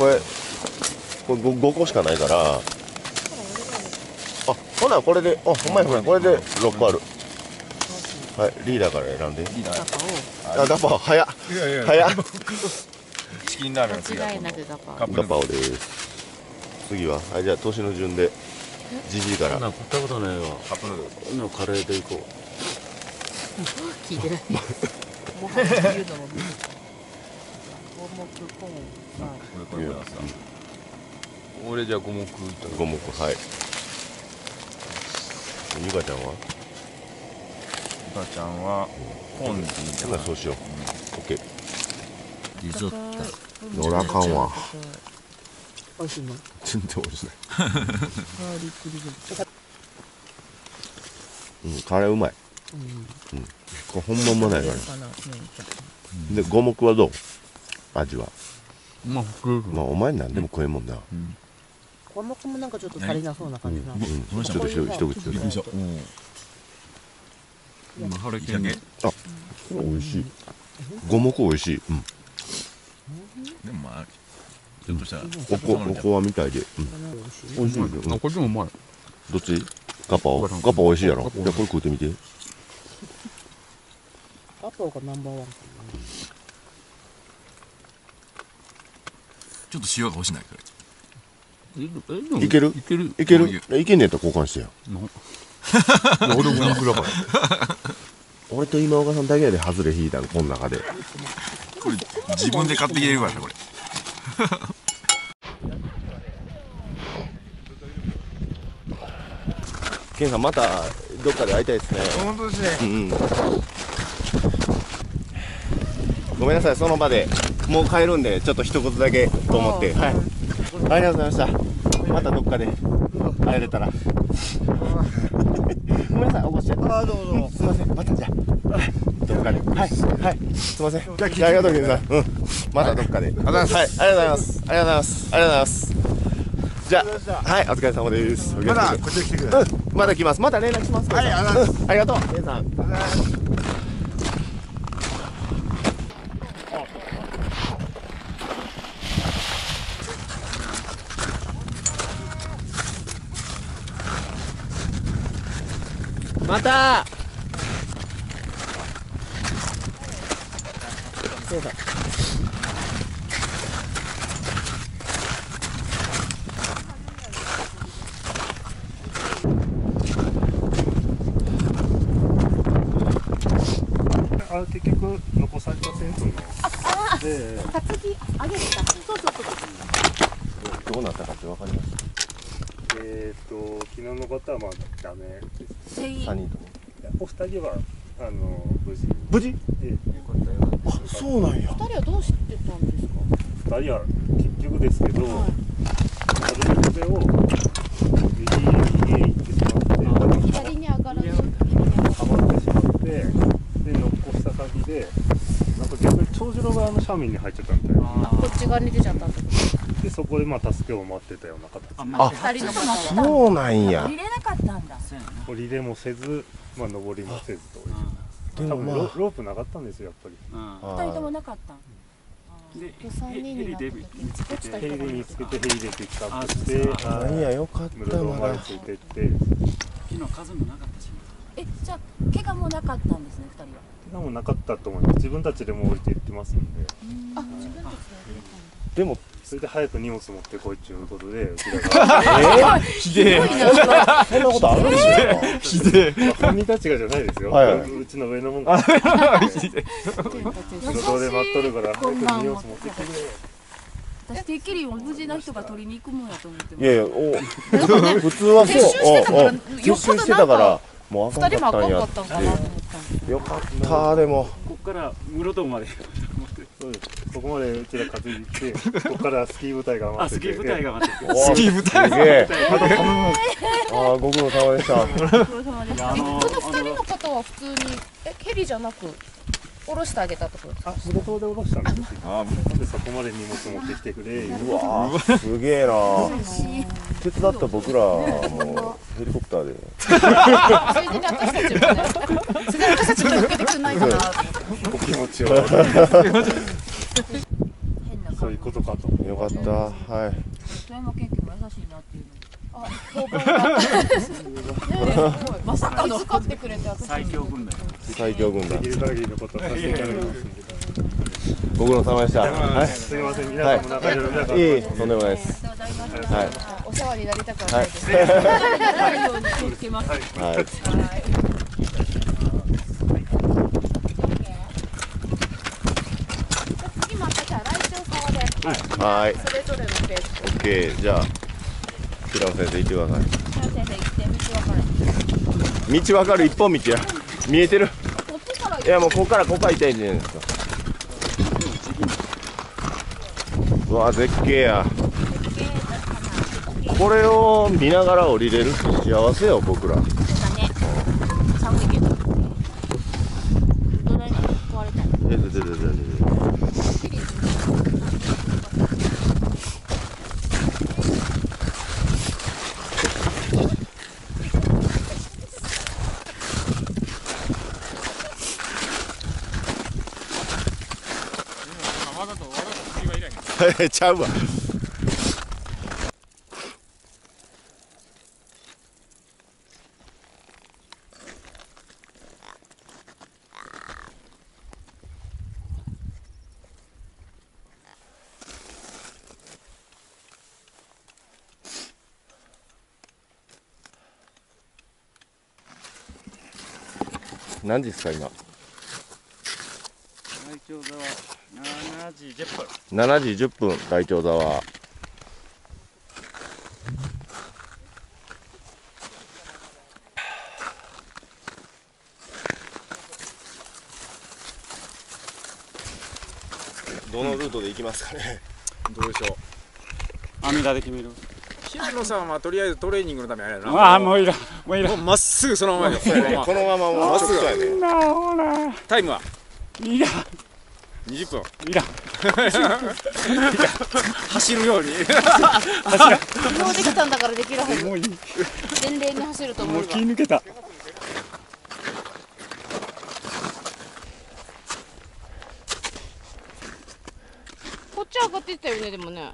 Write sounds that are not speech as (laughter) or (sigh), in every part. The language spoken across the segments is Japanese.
これこれ 5, 個しかないから。あほなこれであほんまやほんまや。これで6個ある。はいリーダーから選んで。リーダーあガパオ。早っ。早っ。チキンラーメンの次は間違いなくガパオ。です。次は？はいじゃあ年の順で。じじいから。食ったことないわ。カップヌードル。カレーでいこ (laughs) 聞いてない。も五目コーンはこれこれこれさ俺じゃあ五目五目はい。ゆかちゃんは？ゆかちゃんはポンジじゃほなそうしよう。オッケー。うリゾット俺あかんわ美味しいの全然美味しない。ガーリックリゾット。うんカレーうまい。うん。これほんまうまないから。ねで五目はどう？味は。まあまあお前何でも食えんもんな。五目もなんかちょっと足りなそうな感じな。うん。ちょっと一一口ちょうだい今ハリケーン鮭これ美味しい。五目美味しい。うん。でもまあちょっとしたらおこおこわみたいで。うん。美味しいようん。あこっちもうまい。どっち？ガパオ。ガパオ美味しいやろ。じゃあこれ食うてみて。ガパオがナンバーワンかちょっと塩が欲しないこれええでもいける？いける。いける？いけんねやったら交換してやな。(laughs) 俺五目だから。(laughs) 俺と今岡さんだけやで外れ引いたんこの中で。これ自分で買ってきてるからねこれ。(laughs) ケンさんまたどっかで会いたいですね。本当ですね。うんうん。ごめんなさいその場でもう帰るんでちょっと一言だけと思って。はい。ありがとうございました。またどっかで会えれたら。ごめんなさい起こしてあどうぞ、すいませんまたじゃあ。はい。どっかではい。はい。すいません。じゃあありがとうケンさんうん。またどっかで。ありがとうございます。はい。ありがとうございます。ありがとうございます。ありがとうございます。じゃあはい。お疲れ様です。まだこっち来てください、うん、まだ来ます。また連絡します。はいありがとうございます、うん、ありがとう。ケンさんまた。そうだ。あ結局残された線というので担ぎ上げてたそうそうそうどうなったかってわかりますえっ、と昨日の方はまあダメ。です全員。3人とも。お二人はあの無事。無事？えあそうなんや。二人はどうしてたんですか？二人は結局ですけど、はアドレスを右へ行ってしまってい左に上がらず右にはまってしまってで残した先でなんか逆に長次郎側の斜面に入っちゃったみたいな。こっち側に出ちゃったってことでそこでまあ助けを待ってたような形。あ二人の方はそうなんや。入れなかったんだ。リレーもせず、まあ、登りもせずと。多分ロロープなかったんですよやっぱり。二人ともなかったん。三人になった時落ちたヘリで見つけてヘリでピックアップしてなんやよかっ室たまだ。堂までついてってえ、じゃあ怪我もなかったんですね、二人は？怪我もなかったと思います。自分たちでも降りていってますんで。あ自分たちででもそれで早く荷物持ってこいっていうことでうちらがえひでえそんなことあるんですかまあ本人たちがじゃないですよ、はいはい。うちの上のもんが室堂で待っとるから早く荷物持ってきてくれよ。私てっきり無事な人が取りに行くもんやと思っていやいやお普通はそう撤収してたからもうあか二んか人もったんかったんかなと思ったんですよ。かったでも。そうです。ここまでうちら担いで行ってここからスキー部隊が待ってて。スキー部隊が待ってて。スキー部隊すげえ。ああご苦労様でした。ご苦労様でした。えその二人の方は普通にえヘリじゃなく？下ろしてあげたとですか？あ、仕事で下ろしたんですよ。で、そこまで荷物持ってきてくれ。うわー。すげえな (laughs) 手伝った僕らもヘリコプターで。ついでに私たちもね私たちも受けてくんないかな？と思ってお気持ちを。そういうこことかと。よかった。はい。富山県警も優しいなっていうのまさかの。使ってくれて私最強軍団最強軍団。できる限りのことをさせていただきますご苦労様でしたはい。すみません皆さんも仲い。い。とんでもない。ですはい。お世話になりたくははい。ない。ように気をつけますはい。次またじゃあ来週沢ではい。それぞれのペースオッケーじゃあ平野先生行ってください。先生行って道分からない。道わかる一本道や見えてるいやもうここからここから行ったらいいんじゃないですか。うわ絶景や。これを見ながら降りれるって幸せよ僕らそうだね寒いけどドライに壊れたえででででではいちゃうわ。何ですか今最強座は7時10分7時10分大長座は。どのルートで行きますかね？どうでしょう。網田で決める。渋野さんはとりあえずトレーニングのためあれやな。ああもういらんもういらもうんまっすぐそのままよ (laughs) このままもうまっすぐタイムは？いらん。20分。いらん走るように。もうできたんだからできる。はずもうい。い全霊に走ると思もううわ。気抜けたこっち上がってったよねでもね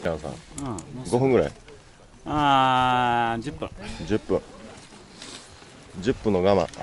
平野さんうんもう5分ぐらい。ああ10分。10分。10分の我慢。ど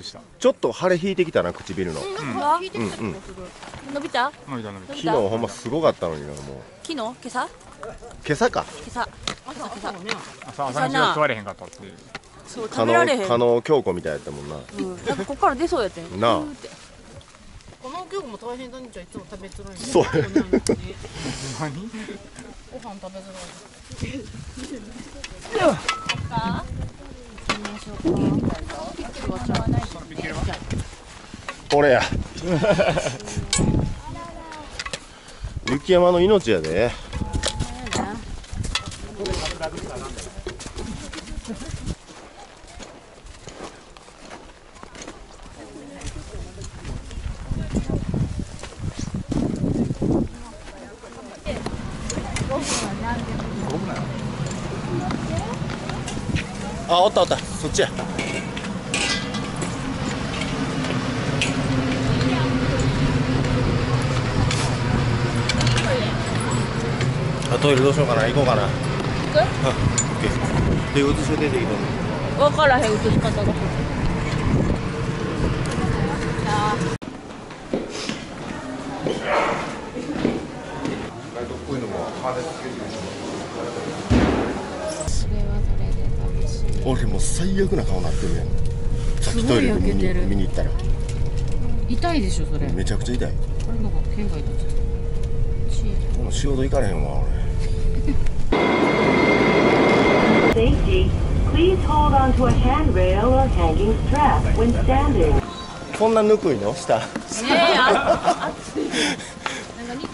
うした？ちょっと腫れ引いてきたな唇の。なん。か引いてきたうん。うん。伸びた？伸びた伸びた。昨日たほんますごかったのになもう。昨日？今朝？今朝か。今朝。朝今朝。朝朝飯が食われへんかったっていう。そう加食べられへん。納加納京子みたいやったもんな。うん。なんかここから出そうやってん。なあ今日も大変だにちゃいつも食べづらいそう。何？ご飯食べづらい。これや。雪山の命やであおったおった。そっちや。あトイレどうしようかな。行こうかな。行く？あオッケーで移し出てきた分からへん映し方がそれはそれで楽しい俺もう最悪な顔なってるやん。さっきトイレで見に見に行ったら。痛いでしょそれ。めちゃくちゃ痛い。これなんか県外ともう仕事行かれへんわ俺。Safety. Please hold on to a handrail or hanging strap when standing. こんなぬくいの？下。ねえい (laughs)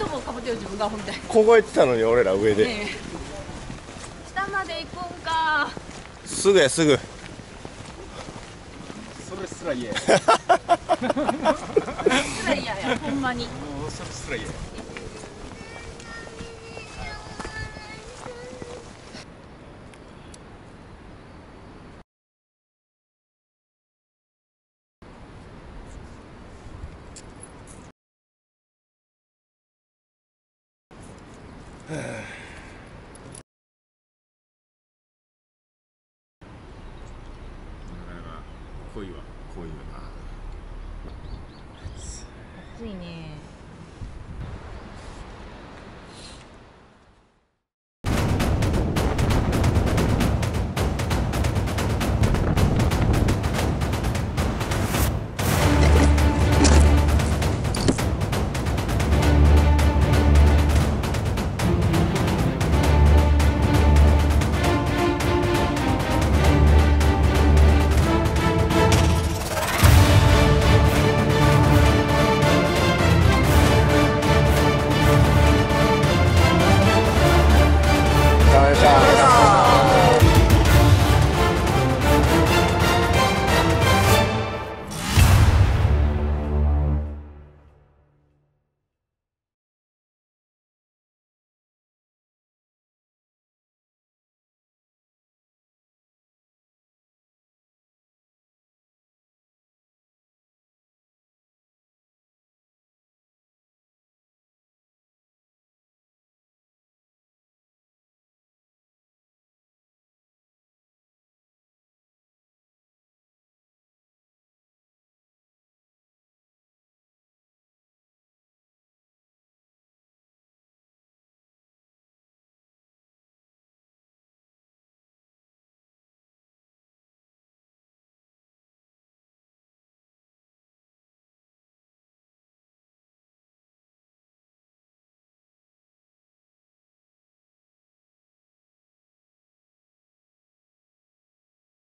トもかぶってる自分がほみたい。凍えてたのに俺ら上で、ね、下まで行くんか。すぐやすぐ。それすら嫌や。(laughs) すら嫌やほんまに。もうそれすら嫌や。Uh. (sighs) (sighs)